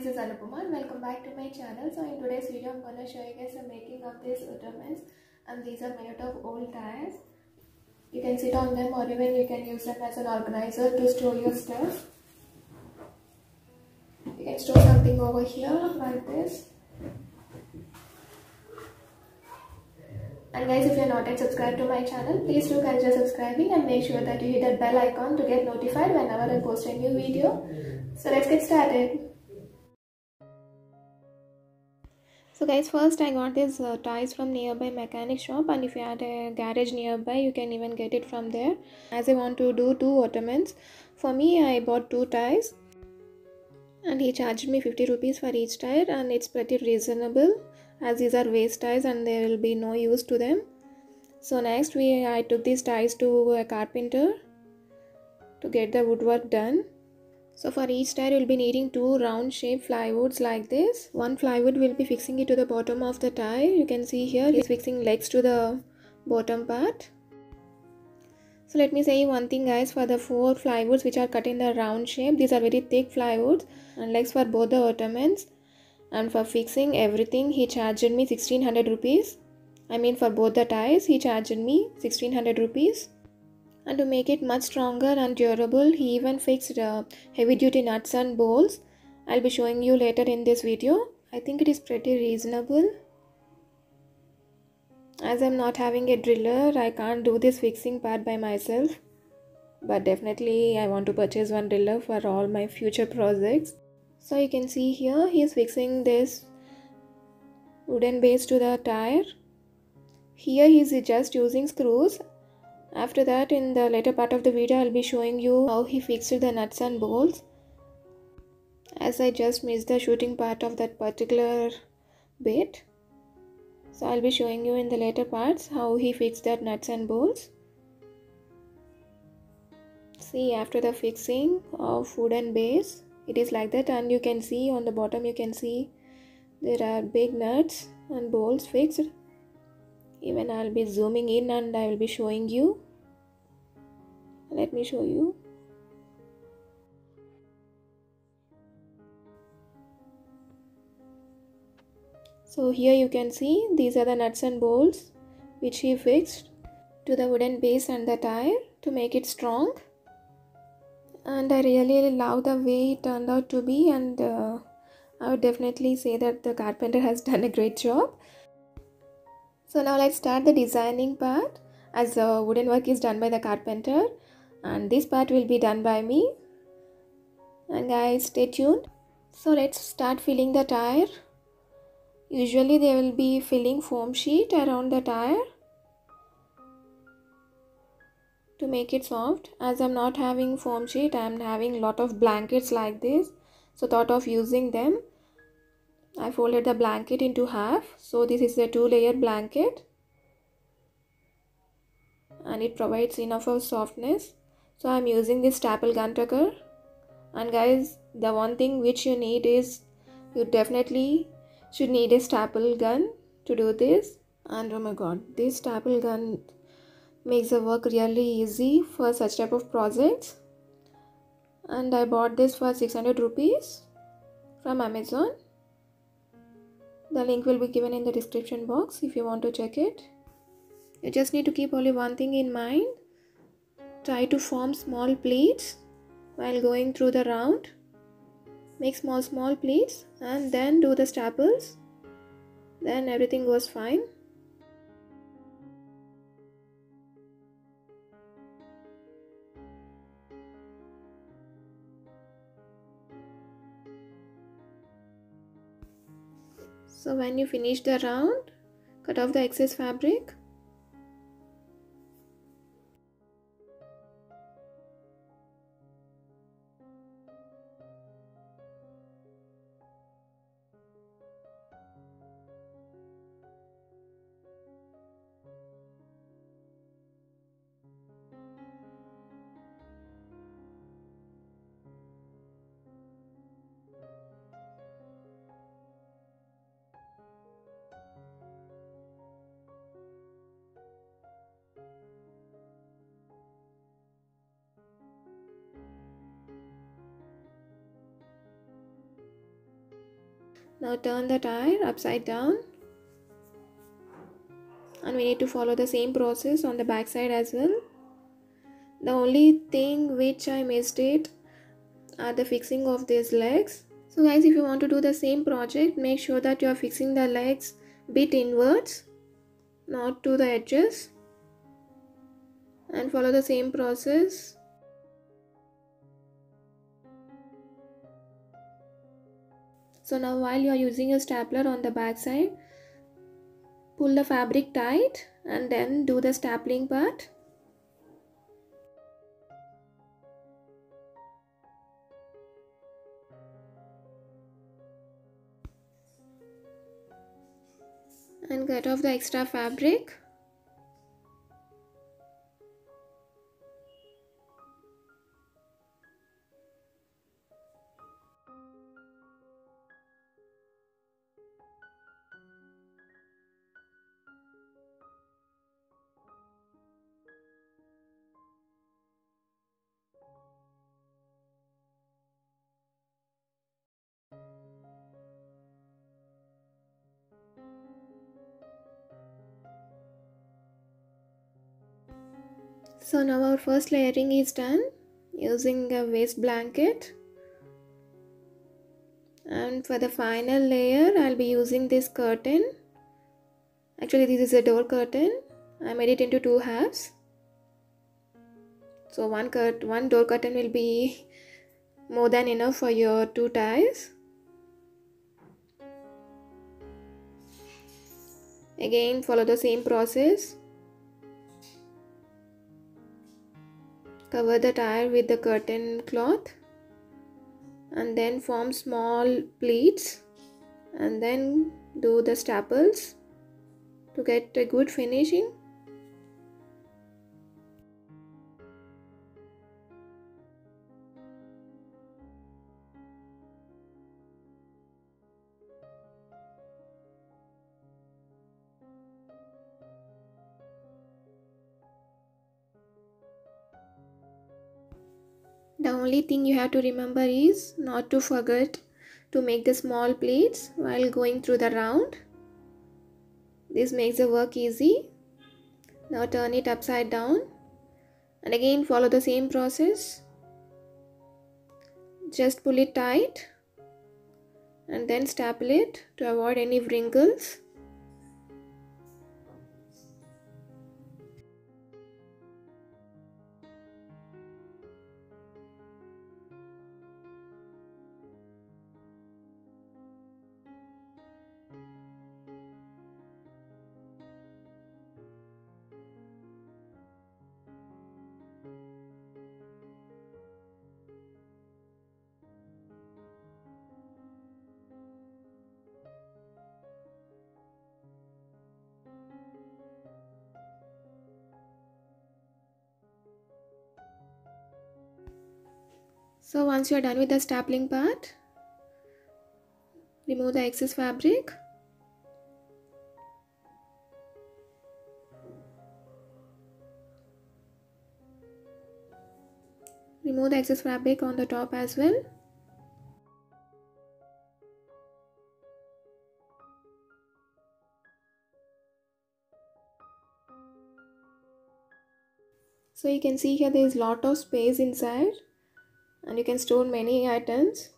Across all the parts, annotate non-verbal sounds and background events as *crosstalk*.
this is Anupama and welcome back to my channel. So in today's video I'm gonna show you guys the making of these ottomans and these are made out of old tires. You can sit on them or even you can use them as an organizer to store your stuff. You can store something over here like this. And guys, if you're not yet subscribed to my channel, please do consider subscribing and make sure that you hit that bell icon to get notified whenever I post a new video. So let's get started. So guys, first I got these uh, ties from nearby mechanic shop and if you had a garage nearby, you can even get it from there. As I want to do two ottomans, for me I bought two ties and he charged me 50 rupees for each tie and it's pretty reasonable as these are waste ties and there will be no use to them so next we i took these ties to a carpenter to get the woodwork done so for each tie you'll be needing two round shaped plywoods like this. One plywood will be fixing it to the bottom of the tie you can see here he's fixing legs to the bottom part. So let me say one thing guys. For the four plywoods which are cut in the round shape these are very thick plywoods and legs for both the ottomans. And for fixing everything he charged me 1600 rupees. I mean for both the ties he charged me 1600 rupees and to make it much stronger and durable he even fixed uh, heavy duty nuts and bolts. I'll be showing you later in this video. I think it is pretty reasonable. As i'm not having a driller i can't do this fixing part by myself. But definitely i want to purchase one driller for all my future projects. So you can see here he is fixing this wooden base to the tire. Here he is just using screws after that in the later part of the video i'll be showing you how he fixed the nuts and bolts. As i just missed the shooting part of that particular bit so i'll be showing you in the later parts how he fixed that nuts and bolts. See after the fixing of wooden base it is like that and you can see on the bottom you can see there are big nuts and bolts fixed even I'll be zooming in and I will be showing you. Let me show you. So here you can see these are the nuts and bolts which he fixed to the wooden base and the tire to make it strong. And I really love the way it turned out to be and uh, I would definitely say that the carpenter has *laughs* done a great job. So now let's start the designing part. As the wooden work is done by the carpenter and this part will be done by me. And guys stay tuned. So let's start filling the tire. Usually they will be filling foam sheet around the tire to make it soft. As i'm not having foam sheet i'm having lot of blankets like this. So thought of using them i folded the blanket into half. So this is a two layer blanket. And it provides enough of softness. So i'm using this staple gun tucker. And guys the one thing which you need is you definitely should need a staple gun to do this. And oh my god this staple gun makes the work really easy for such type of projects. And I bought this for 600 rupees from Amazon the link will be given in the description box if you want to check it. You just need to keep only one thing in mind. Try to form small pleats while going through the round. Make small small pleats and then do the staples. Then everything goes fine So when you finish the round, cut off the excess fabric now turn the tire upside down. And we need to follow the same process on the back side as well. The only thing which I missed it are the fixing of these legs. So guys if you want to do the same project make sure that you are fixing the legs bit inwards not to the edges. And follow the same process so now while you are using a stapler on the back side pull the fabric tight and then do the stapling part. And cut off the extra fabric So now our first layering is done using a waste blanket. And for the final layer I'll be using this curtain. Actually this is a door curtain. I made it into two halves. So one cut one door curtain will be more than enough for your two ties. Again follow the same process cover the tire with the curtain cloth and then form small pleats and then do the staples to get a good finishing The only thing you have to remember is not to forget to make the small pleats while going through the round. This makes the work easy. Now turn it upside down and again follow the same process. Just pull it tight and then staple it to avoid any wrinkles. So once you are done with the stapling part, remove the excess fabric. Remove the excess fabric on the top as well. So you can see here there is lot of space inside and you can store many items.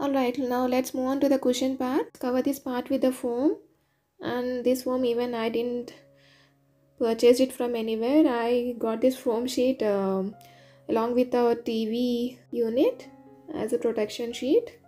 Alright, now let's move on to the cushion part. Cover this part with the foam and this foam even I didn't purchase it from anywhere. I got this foam sheet um, along with our TV unit as a protection sheet.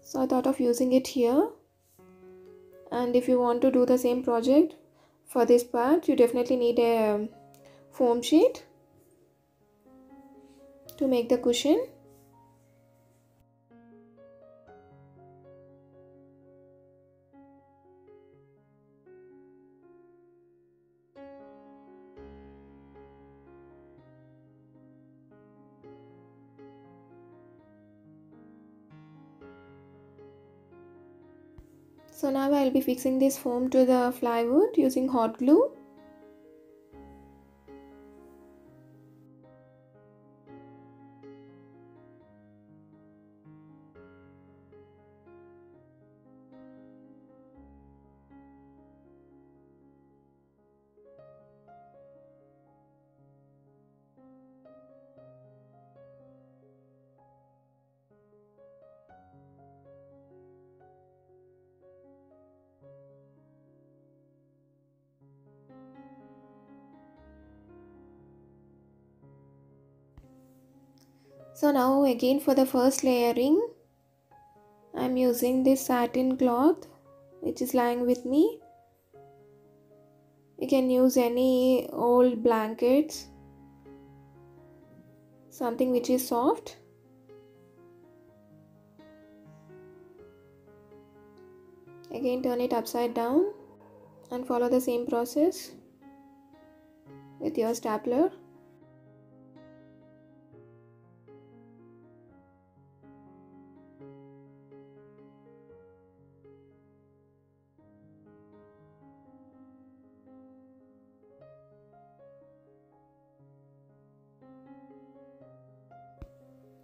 So I thought of using it here. And if you want to do the same project for this part, you definitely need a foam sheet to make the cushion. So now I'll be fixing this foam to the plywood using hot glue. So now again for the first layering I'm using this satin cloth which is lying with me. You can use any old blankets something which is soft. Again turn it upside down and follow the same process with your stapler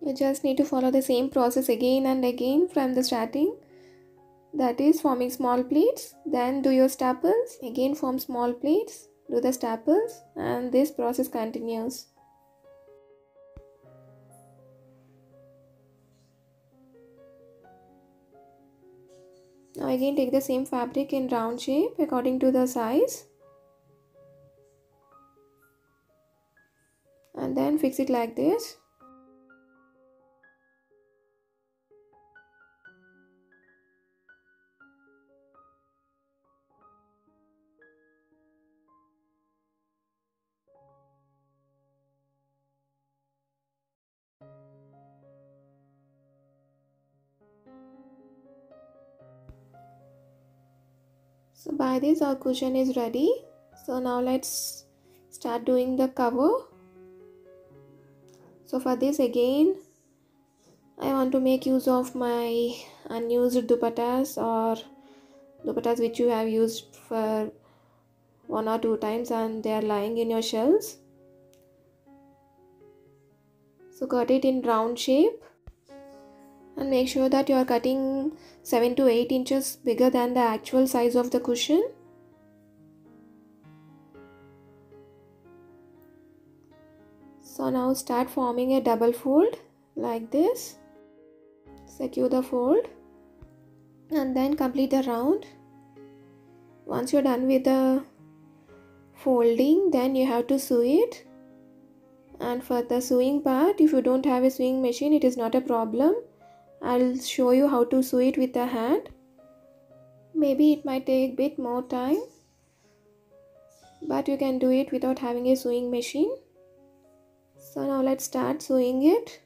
you just need to follow the same process again and again from the starting. That is forming small pleats then do your staples. Again form small pleats do the staples and this process continues. Now again take the same fabric in round shape according to the size. And then fix it like this by this our cushion is ready. So now let's start doing the cover. So for this again I want to make use of my unused dupattas or dupattas which you have used for one or two times and they are lying in your shelves. So cut it in round shape and make sure that you are cutting 7 to 8 inches bigger than the actual size of the cushion. So now start forming a double fold like this. Secure the fold and then complete the round. Once you're done with the folding then you have to sew it and for the sewing part if you don't have a sewing machine it is not a problem I'll show you how to sew it with the hand. Maybe it might take a bit more time but you can do it without having a sewing machine. So now let's start sewing it.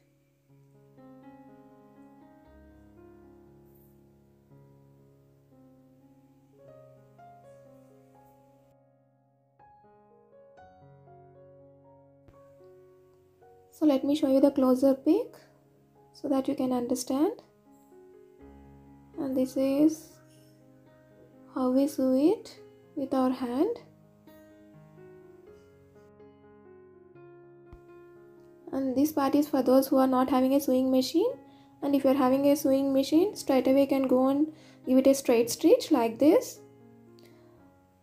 So let me show you the closer pic so that you can understand. And this is how we sew it with our hand. And this part is for those who are not having a sewing machine. And if you're having a sewing machine straight away you can go and give it a straight stitch like this.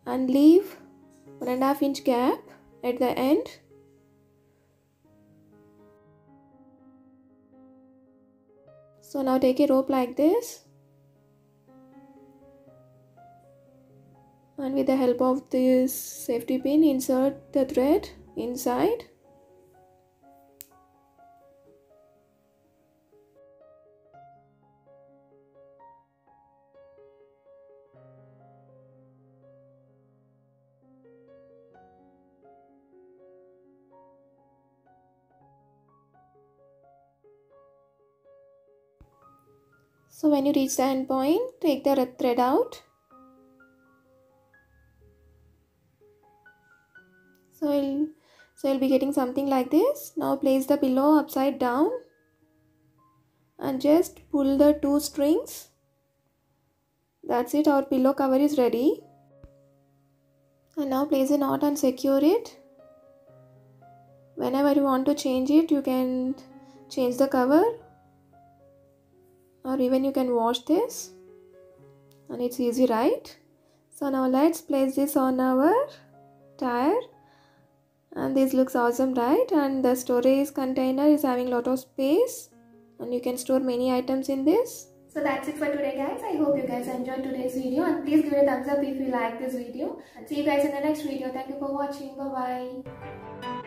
And leave one and a half inch gap at the end So now take a rope like this. And with the help of this safety pin insert the thread inside So when you reach the end point, take the thread out. So you'll, so you'll be getting something like this. Now place the pillow upside down and just pull the two strings. That's it, our pillow cover is ready. And now place a knot and secure it. Whenever you want to change it, you can change the cover or even you can wash this. And it's easy right? So now let's place this on our tire. And this looks awesome right? And the storage container is having lot of space. And you can store many items in this. So that's it for today guys. I hope you guys enjoyed today's video. And please give it a thumbs up if you like this video. And see you guys in the next video. Thank you for watching. Bye bye